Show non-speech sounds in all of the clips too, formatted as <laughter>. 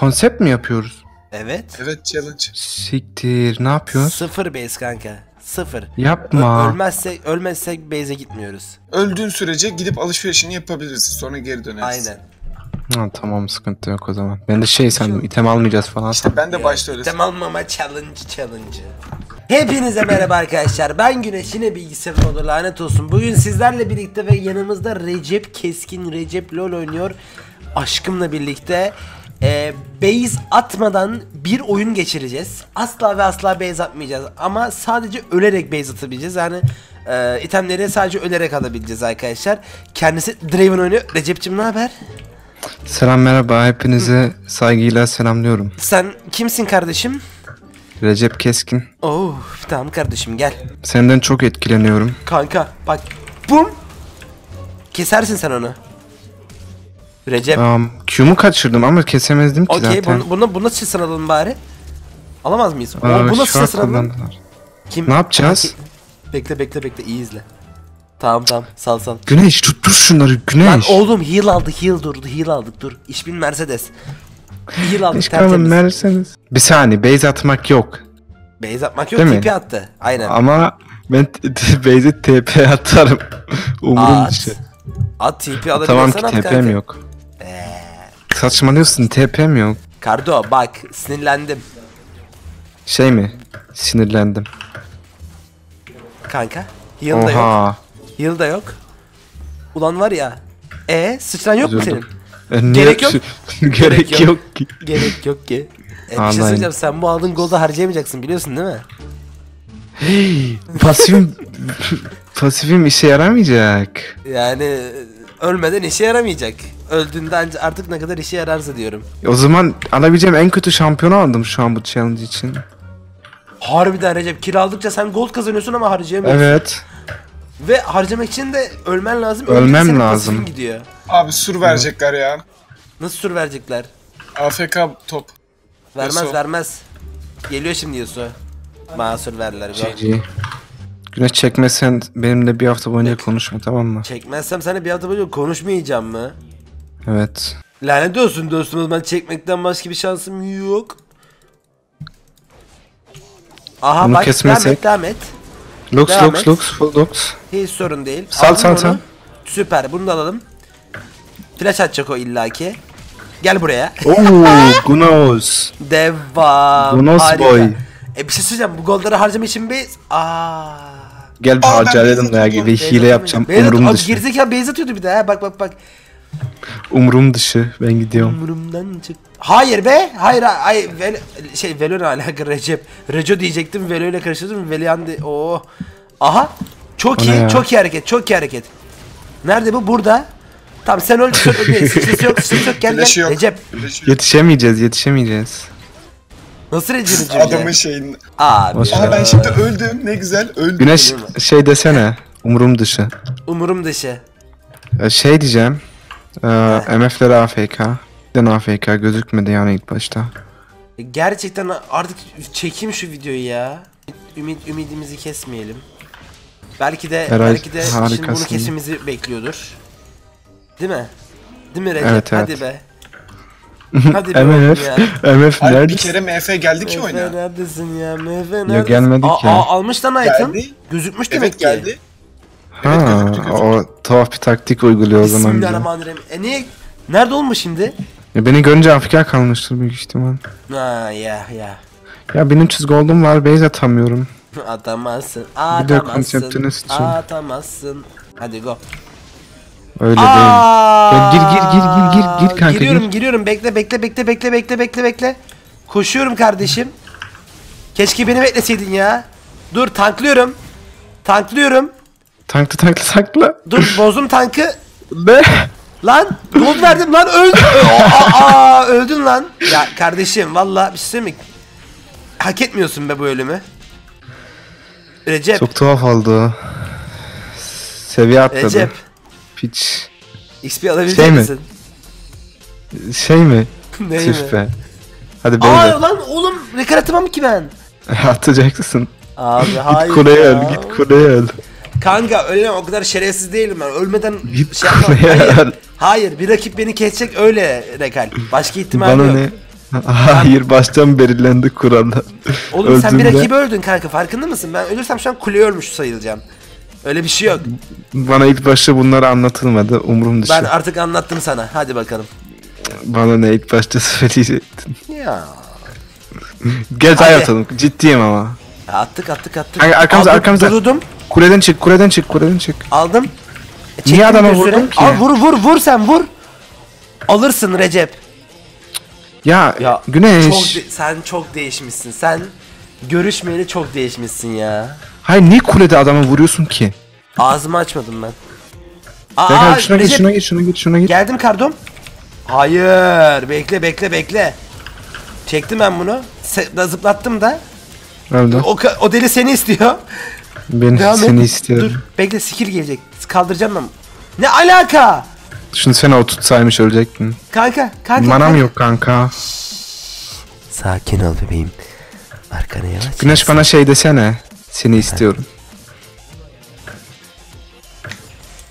Konsept mi yapıyoruz? Evet. Evet challenge. Siktir. Ne yapıyoruz? Sıfır base kanka. Sıfır. Ö- Yapma. ölmezsek ölmezsek base'e gitmiyoruz. Öldüğün sürece gidip alışverişini yapabilirsin. Sonra geri dönersin. Aynen. Ha, tamam sıkıntı yok o zaman. Ben de şey sandım item almayacağız falan. İşte ben de başta öyle Tamam mama challenge challenge. Hepinize merhaba arkadaşlar. Ben Güneş yine bilgisayarın olur lanet olsun. Bugün sizlerle birlikte ve yanımızda Recep Keskin Recep LoL oynuyor. Aşkımla birlikte e, base atmadan bir oyun geçireceğiz. Asla ve asla base atmayacağız ama sadece ölerek base atabileceğiz. Yani e, itemleri sadece ölerek alabileceğiz arkadaşlar. Kendisi Draven oynuyor. Recep'cim ne haber? Selam merhaba hepinize saygıyla selamlıyorum. Sen kimsin kardeşim? Recep Keskin. Oh tamam kardeşim gel. Senden çok etkileniyorum. Kanka bak bum. Kesersin sen onu. Recep. Um, Q'mu kaçırdım ama kesemezdim ki Okey zaten. bunu, bunu, bunu nasıl alalım bari? Alamaz mıyız? O, Aa, bu nasıl kullandılar. Kim? Ne yapacağız? Bekle bekle bekle iyi izle. Tamam tamam sal sal. Güneş tuttur şunları Lan Güneş. oğlum heal aldık heal durdu heal aldık dur. İşbin Mercedes. Heal aldık alın tertemiz. verseniz. Bir saniye base atmak yok. Base atmak yok Değil mi? TP attı. Aynen. Ama ben base'e TP atarım. Umurum At. dışı. At TP Tamam alabiliyorsan ki TP'm yok. Saçmalıyorsun TP'm yok. Kardo bak sinirlendim. Şey mi? Sinirlendim. Kanka. Heal da yok. Oha. Heal da yok. Ulan var ya. E sıçran yok mu senin? Üzüldüm. E, niye- Gerek yok. <laughs> Gerek yok. yok ki. Gerek yok ki. E, bir şey söyleyeceğim sen bu aldığın golda harcayamayacaksın biliyorsun değil mi? Hey, <gasps> pasifim <laughs> pasifim işe yaramayacak. Yani e, ölmeden işe yaramayacak. Öldüğünde artık ne kadar işe yararsa diyorum. O zaman alabileceğim en kötü şampiyonu aldım şu an bu challenge için. Harbiden Recep kill aldıkça sen gold kazanıyorsun ama harcayamıyorsun. Evet. Ve harcamak için de ölmen lazım. Ölmem senin lazım. pasifin gidiyor. Abi sur verecekler ya. Nasıl sur verecekler? AFK top. Vermez Yasuo. vermez. Geliyor şimdi Yasuo. Bana sur verdiler. GG. Güneş çekmesen benimle bir hafta boyunca konuşma tamam mı? Çekmezsem sana bir hafta boyunca konuşmayacağım mı? Evet. Lanet olsun dostum ben çekmekten başka bir şansım yok. Aha Bunu bak kesmesek- devam et devam et. Lux Devam Lux et. Lux full Lux. Hiç sorun değil. Sal, sal, sal. Süper bunu da alalım. Flash atacak o illaki. Gel buraya. Oo <laughs> Gunos. Devam. Gunos Harika. boy. E bir şey söyleyeceğim bu golları harcama için bir... Aa. Gel bir harcayalım base ya gibi hile yapacağım. Beyzat, Umurum abi dışı. Gerizekalı beyaz atıyordu bir de ha bak bak bak. Umurum dışı. Ben gidiyorum. Umurumdan çık. Hayır be. Hayır hayır. Vel, şey Velo ne alaka Recep. Reco diyecektim. Velo ile karıştırdım. Velian de. Oo. Aha. Çok O iyi. Çok iyi hareket. Çok iyi hareket. Nerede bu? Burada. Tamam sen öl. <laughs> Sıçrası yok. Sıçrası yok. Gel gel. yok. Recep. Yetişemeyeceğiz yetişemeyeceğiz. Nasıl Recep? <laughs> Adamın şeyini. Abi. Ver. ben şimdi öldüm. Ne güzel öldüm. Güneş şey desene. Umurum dışı. Umurum dışı. Ee, Şey diyeceğim. Ee, MF'leri AFK. Den AFK gözükmedi yani ilk başta. Gerçekten artık çekeyim şu videoyu ya. Ümit ümidimizi kesmeyelim. Belki de Eray, belki de şimdi bunu kesimizi bekliyordur. Değil mi? Değil mi Recep? Evet, evet. Hadi be. <laughs> Hadi be MF. ya. MF Abi bir kere MF geldi ki Mefe oyuna. neredesin ya? Mefe neredesin? gelmedik aa, ya. Aa, almış lan item. Gözükmüş demek Evet ki. geldi. Ha, Evet, gözüktü, gözüktü. o tuhaf bir taktik uyguluyor o zaman. Bismillahirrahmanirrahim. E niye? Nerede olmuş şimdi? Ya beni görünce AFK kalmıştır büyük ihtimal. Ha ya ya. Ya benim çiz gold'um var base atamıyorum. <laughs> Atamazsın. Bir de Atamazsın. konseptini sıçayım. Atamazsın. Hadi go. Öyle değil. Ya gir, gir, gir, gir, gir, gir kanka, Giriyorum gir. giriyorum bekle bekle bekle bekle bekle bekle bekle. Koşuyorum kardeşim. Keşke beni bekleseydin ya. Dur tanklıyorum. Tanklıyorum. Tanklı tanklı tanklı. Dur bozdum tankı. Ne? Lan gold verdim lan öldüm. <laughs> Aa, aa, öldün lan. Ya kardeşim valla bir şey mi? Hak etmiyorsun be bu ölümü. Recep. Çok tuhaf oldu. Seviye atladı. Recep. Piç. XP alabilecek Şey mi? misin? Şey mi? <laughs> Ney Tüh mi? be. Hadi Aa beyler. lan oğlum rekar atamam ki ben. <laughs> Atacaksın. Abi hayır Git kuleye öl, git kuleye öl. Kanka öyle o kadar şerefsiz değilim ben. Ölmeden şey yapmam. <laughs> Hayır. Hayır bir rakip beni kesecek öyle rekal. Başka ihtimal Bana yok. ne? <laughs> Hayır baştan belirlendi kurallar. Oğlum sen bir Öldüğümde rakibi öldün kanka farkında mısın? Ben ölürsem şu an kuleye ölmüş sayılacağım. Öyle bir şey yok. Bana ilk başta bunlar anlatılmadı. Umurum dışı. Ben artık anlattım sana. Hadi bakalım. Bana ne ilk başta <laughs> söyleyecektin. Ya. Gel Hadi. atalım. Ciddiyim ama. Attık attık attık. Kanka, arkamıza, Aldım, arkamıza. Durdum. Kuleden çık, kuleden çık, kuleden çık. Aldım. E, Niye adama vurdun ki? Al vur vur vur sen vur. Alırsın Recep. Ya, Ya Güneş. Çok sen çok değişmişsin. Sen görüşmeyeli çok değişmişsin ya. Hayır niye kulede adamı vuruyorsun ki? Ağzımı açmadım ben. Ya Aa, kanka şuna git, Recep, şuna git, şuna git, şuna git. Geldim kardom. Hayır. Bekle bekle bekle. Çektim ben bunu. Se- zıplattım da. Öldü. O, o deli seni istiyor. Ben Devam seni et. istiyorum. Dur bekle skill gelecek. Kaldıracağım ben. Ne alaka? Şunu sen o tutsaymış ölecektin. Kanka kanka. Manam kanka. yok kanka. Sakin ol bebeğim. Arkana yavaş. Güneş bana şey desene. Seni istiyorum.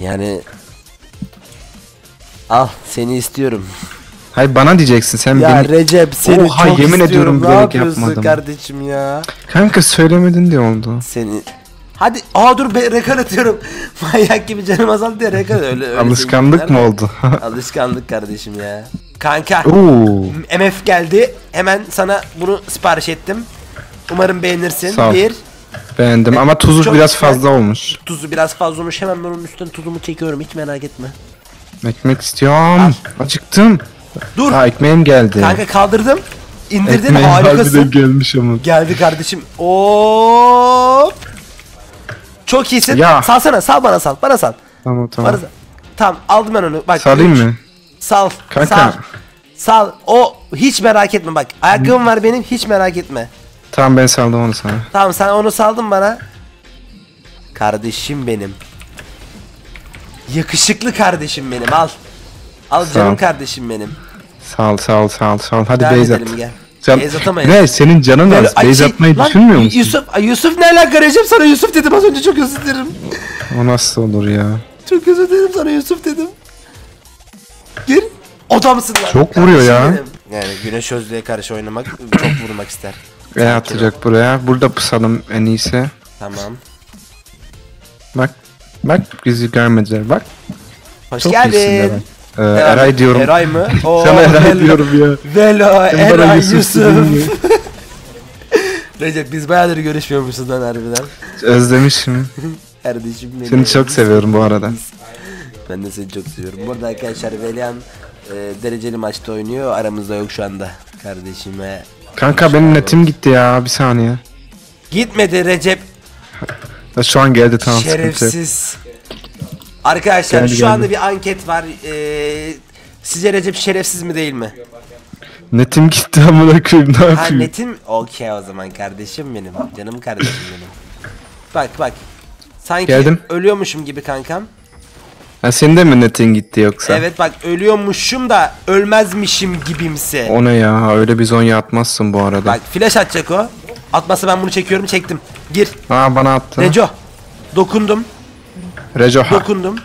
Yani al seni istiyorum. Hayır bana diyeceksin sen Ya beni. Recep seni Oha, çok yemin istiyorum. ediyorum bilerek yapmadım. kardeşim ya? Kanka söylemedin diye oldu. Seni Hadi aa dur be rekor atıyorum. <laughs> Manyak gibi canım azaldı diye rekor öyle, öyle Alışkanlık mı oldu? <laughs> Alışkanlık kardeşim ya. Kanka Oo. MF geldi. Hemen sana bunu sipariş ettim. Umarım beğenirsin. Sağ ol. Bir, Beğendim ama tuzu Çok biraz fazla olmuş. tuzu biraz fazla olmuş. Hemen ben onun üstüne tuzumu çekiyorum. Hiç merak etme. Ekmek istiyorum. Acıktım. Dur. Ha ekmeğim geldi. Kanka kaldırdım. İndirdin Ekmeğim harikasın. gelmiş ama. Geldi kardeşim. Hop. Çok iyisin. Ya. Salsana. Sal bana sal. Bana sal. Tamam tamam. Bana sal. Tamam aldım ben onu. Bak. Salayım üç. mı? Sal. Kanka. Sal. Sal. O hiç merak etme bak. Ayakkabım var benim. Hiç merak etme. Tamam ben saldım onu sana. Tamam sen onu saldın bana. Kardeşim benim. Yakışıklı kardeşim benim al. Al Sağ canım ol. kardeşim benim. Sağ ol sağ ol sağ ol sağ ol. Hadi Devam base at. edelim, gel. Sen, Base atamayız. ne senin canın Böyle- az. Base şey, atmayı lan, düşünmüyor musun? Yusuf, Yusuf ne alaka Recep sana Yusuf dedim az önce çok özür dilerim. O nasıl olur ya? Çok özür dilerim sana Yusuf dedim. Gir. Adamsın lan. Çok vuruyor ya. Benim. Yani güneş özlüğe karşı oynamak çok vurmak ister. E atacak buraya. Burada pusalım en iyisi. Tamam. Bak. Bak bizi görmediler bak. Hoş Çok iyisin geldin. Eray. Ee, Eray et. diyorum. Eray mı? <laughs> Oo, Sana Eray Velo. diyorum ya. Velo, Sen Eray, Yusuf. <laughs> Recep biz bayağıdır görüşmüyormuşuz lan harbiden. Özlemişim. <laughs> Kardeşim benim. Seni çok seviyorum bu arada. Ben de seni çok seviyorum. Burada arkadaşlar Velian e, dereceli maçta oynuyor. Aramızda yok şu anda. Kardeşime. Kanka benim netim gitti ya bir saniye. Gitmedi Recep Şu an geldi tamam şerefsiz. Arkadaşlar Geldi, şu anda geldi. bir anket var. E, sizce Recep şerefsiz mi değil mi? Netim gitti amına koyayım ne Ha yapayım? netim okey o zaman kardeşim benim. Canım kardeşim benim. Bak bak. Sanki Geldim. ölüyormuşum gibi kankam. Ha senin de mi netin gitti yoksa? Evet bak ölüyormuşum da ölmezmişim gibimsi. O ne ya öyle bir zonya atmazsın bu arada. Bak flash atacak o. Atmasa ben bunu çekiyorum çektim. Gir. Aa bana attı. Reco. Dokundum. Reco ha. Dokundum.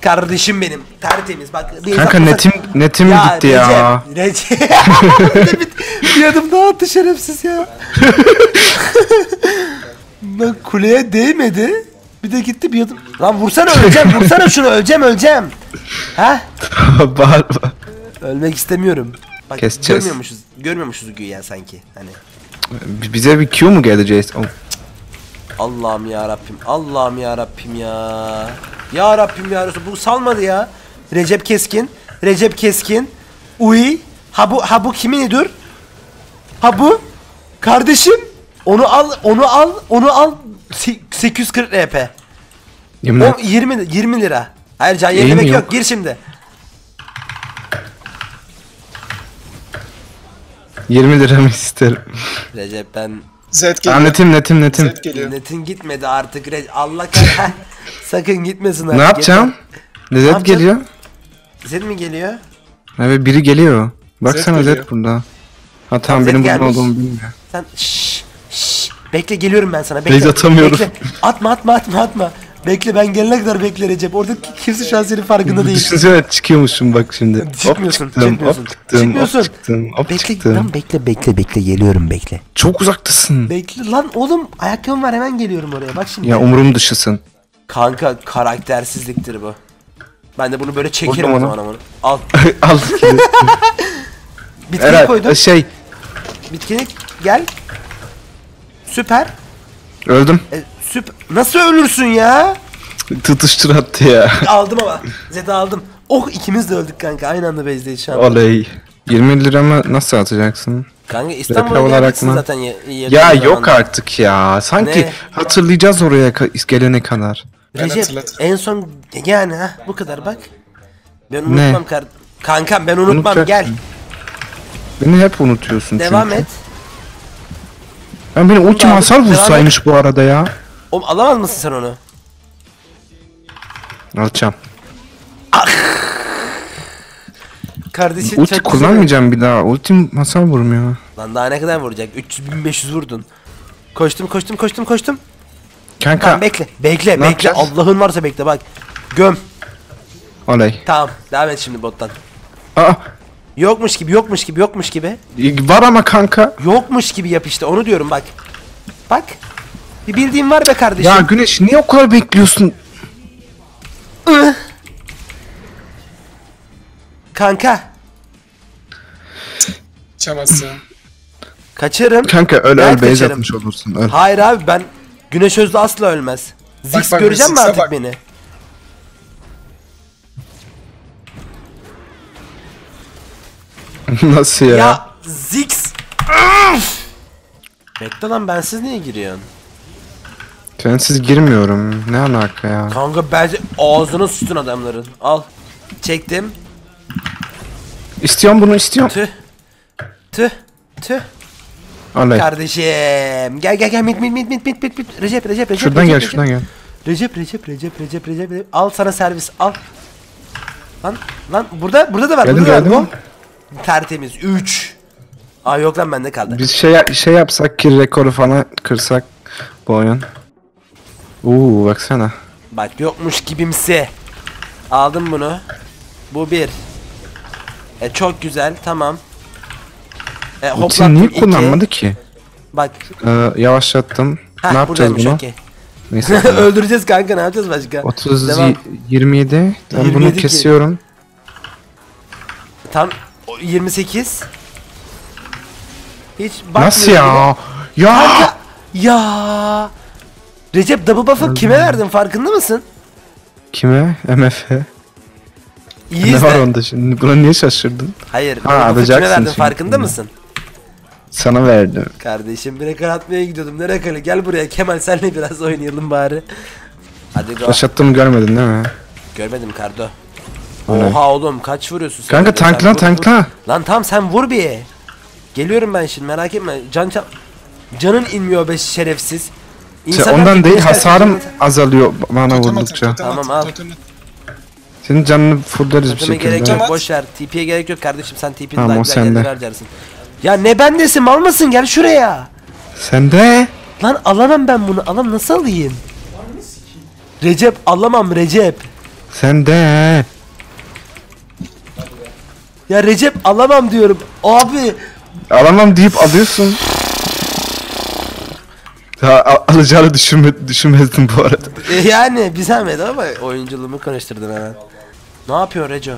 Kardeşim benim. Tertemiz. Bak bir Kanka netim netim gitti ya. Recep. Recep. <laughs> bir, bir adım daha attı şerefsiz ya. <laughs> Lan kuleye değmedi. Bir de gitti bir adım. Lan vursana öleceğim. Vursana şunu öleceğim öleceğim. Ha? <laughs> Bağırma. Ölmek istemiyorum. Bak Keseceğiz. görmüyormuşuz. Görmüyormuşuz güya sanki. Hani. Bize bir Q mu geldi Jace? Allah'ım ya Rabbim. Allah'ım ya Rabbim ya. Ya Rabbim ya Resul. Bu salmadı ya. Recep Keskin. Recep Keskin. Uy. Ha bu ha bu kimin dur? Ha bu. Kardeşim. Onu al, onu al, onu al. Se- 840 RP. yemin O et. 20 20 lira. Hayır can yenilemek yok. yok. Gir şimdi. 20 lira mı isterim? Recep ben Z Aa, geliyor. netim netim netim. Z geliyor. netin gitmedi artık. Re- Allah kahretsin. <laughs> Sakın gitmesin artık. Ne yapacağım? Lezzet yapacaksın? geliyor. Zed mi geliyor? Evet biri geliyor. Baksana geliyor. Zed burada. Ha tamam Zed benim burada gelmiş. olduğumu bilmiyor. Sen şşş şşş bekle geliyorum ben sana bekle. Beyz atamıyorum. Bekle. Atma atma atma atma. Bekle ben gelene kadar bekle Recep. Orada kimse şu an senin farkında değil. Düşünsene çıkıyormuşum bak şimdi. Hop Çıkmıyorsun, çıktım, çıkmıyorsun. hop çıktım, Çıkmıyorsun. hop çıktım, hop Bekle çıktım. lan bekle bekle bekle geliyorum bekle. Çok uzaktasın. Bekle lan oğlum ayakkabım var hemen geliyorum oraya bak şimdi. Ya umurum dışısın. Kanka karaktersizliktir bu. Ben de bunu böyle çekerim o onu. zaman ama. Al. <laughs> Al. <laughs> Herhalde koydum. şey Bitkinik gel. Süper. öldüm. E, süper. Nasıl ölürsün ya? Tutuştur attı ya. Aldım ama. Zed'i aldım. Oh ikimiz de öldük kanka. Aynı anda bezdeyiz şu an. Oley. 20 liramı nasıl atacaksın? Kanka İstanbul'a olarak mı? zaten ya, Ya zamanda. yok artık ya. Sanki Ne? hatırlayacağız oraya ka- gelene kadar. Ben Recep en son yani ha bu kadar bak. Ben Ne? unutmam kar. Kankam ben unutmam Unutacaksın. gel. Beni hep unutuyorsun Devam çünkü. et. Ben benim ultim hasar vursaymış bu arada ya. Oğlum alamaz mısın sen onu? Alacağım. Kardeşim Ulti çok kullanmayacağım bir daha. Ultim hasar vurmuyor. Lan daha ne kadar vuracak? 300 1500 vurdun. Koştum koştum koştum koştum. Kanka. Tamam bekle. Bekle Ne bekle. yapacağız? Allah'ın varsa bekle bak. Göm. Oley. Tamam. Devam et şimdi bottan. Aa, Yokmuş gibi yokmuş gibi yokmuş gibi. var ama kanka. Yokmuş gibi yap işte onu diyorum bak. Bak. Bir bildiğin var be kardeşim. Ya Güneş niye o kadar bekliyorsun? Kanka. Çamazsın. Kaçarım. Kanka öl öl base kaçarım. atmış olursun öl. Hayır abi ben Güneş Özlü asla ölmez. Zix bak, göreceğim mi artık bak. beni? <laughs> Nasıl ya? Ya, Zix. Bekle lan bensiz niye giriyorsun? Sensiz girmiyorum. Ne alaka ya? Kanka bence ağzına sıçtın adamların. Al. Çektim. İstiyorum bunu istiyorum. Tüh. Tüh. Tüh. Oley. Kardeşim. Gel gel gel mit mit mit mit mit mit mit. Recep Recep Recep. Şuradan Recep, gel Recep. şuradan gel. Recep Recep Recep Recep Recep Recep. Al sana servis al. Lan lan burada burada da var. Geldim, burada da geldim. var. Tertemiz. 3. Aa yok lan bende kaldı. Biz şey şey yapsak ki rekoru falan kırsak bu oyun. Uuu baksana. Bak yokmuş gibimsi. Aldım bunu. Bu bir. E çok güzel tamam. E Ulti hoplattım niye iki. kullanmadı ki? Bak. Ee, yavaşlattım. Heh, ne yapacağız buradaymış, bunu? okey. Neyse. <laughs> Öldüreceğiz kanka ne yapacağız başka? 30 Devam. 27. Ben 27 bunu ki. kesiyorum. Tam o 28. Hiç bakmıyorum Nasıl bile. ya? Ya! Kanka ya. Recep double buff'ı kime verdin farkında mısın? Kime? MF'e. İyi Ne var izle. onda şimdi? Buna niye şaşırdın? Hayır. Ha, double buff'ı kime alacaksın verdin şimdi. farkında mısın? Sana verdim. Kardeşim bir rekor atmaya gidiyordum. Ne rekoru? Gel buraya Kemal senle biraz oynayalım bari. Hadi go. Flash attığımı görmedin değil mi? Görmedim Kardo. Oha oğlum kaç vuruyorsun sen? Kanka Sen tankla vur, vur. tankla. Lan tamam sen vur bir. Geliyorum ben şimdi merak etme. Can can Canın inmiyor be şerefsiz. İnsanlar ondan değil hasarım azalıyor bana Totem atın, vurdukça. totem Tamam, atın, al. totem atın. Senin canını fullleriz bir Toteme gerek şekilde. yok boş ver. TP'ye gerek yok kardeşim sen TP'ni Tamam, daha o güzel sende. yerlere harcarsın. Ya ne bendesin mal mısın gel şuraya. Sen de. Lan alamam ben bunu alam nasıl alayım? Recep alamam Recep. Sen de. Ya Recep alamam diyorum. Abi Alamam deyip alıyorsun. Ya a- alacağını düşünme, düşünmezdim bu arada. e, yani bir zahmet ama oyunculuğumu konuşturdun hemen. Ne yapıyor Reco?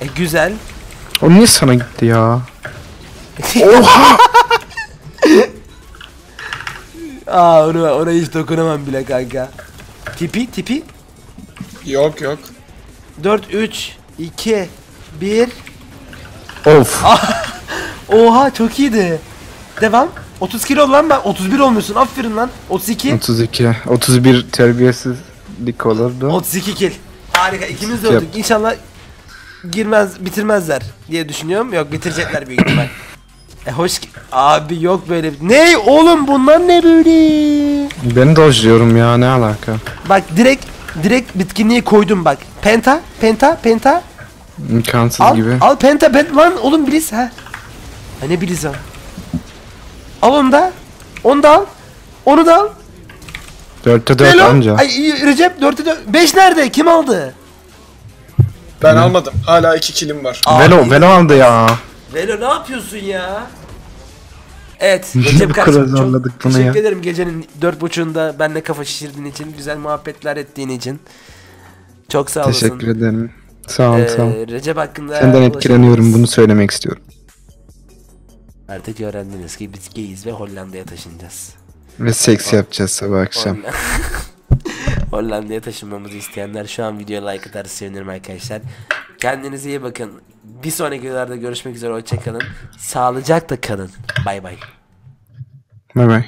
E güzel. O niye sana gitti ya? Oha! <laughs> Aa ona, ona hiç dokunamam bile kanka. Tipi tipi. Yok yok. 4 3 2 1 of. <laughs> Oha çok iyiydi. Devam. 30 kilo lan ben 31 olmuyorsun. Aferin lan. 32 32. 31 terbiyesizlik olurdu. 32 kill. Harika ikimiz de Yap. öldük. İnşallah girmez bitirmezler diye düşünüyorum. Yok bitirecekler büyük ihtimal. <laughs> E hoş ki- Abi yok böyle Ne oğlum bunlar ne böyle? Ben dojluyorum ya ne alaka? Bak direkt direkt bitkinliği koydum bak. Penta, penta, penta. İmkansız Al, gibi. al penta, penta. Lan oğlum Bliz ha. Ha ne Bliz o? Al onu da. Onu da al. Onu da al. 4'te 4 Velo. anca. Ay iyi, Recep 4'te 4. 5 nerede? Kim aldı? Ben almadım. Hala iki kilim var. Abi. Velo, Velo aldı ya. Velo ne yapıyorsun ya? Evet <laughs> Recep kardeşim çok teşekkür ya? ederim gecenin dört buçuğunda benimle kafa şişirdiğin için, güzel muhabbetler ettiğin için. Çok sağ olasın. Teşekkür ederim. Sağ ol, Ee, sağ ol. Recep hakkında Senden etkileniyorum bunu söylemek istiyorum. Artık öğrendiniz ki biz geyiz ve Hollanda'ya taşınacağız. Ve seks yapacağız sabah akşam. Holla- <laughs> Hollanda'ya taşınmamızı isteyenler şu an videoya like atarsa sevinirim arkadaşlar. Kendinize iyi bakın. Bir sonraki videolarda görüşmek üzere. Hoşçakalın. Sağlıcakla kalın. Bay bay. Bay bay.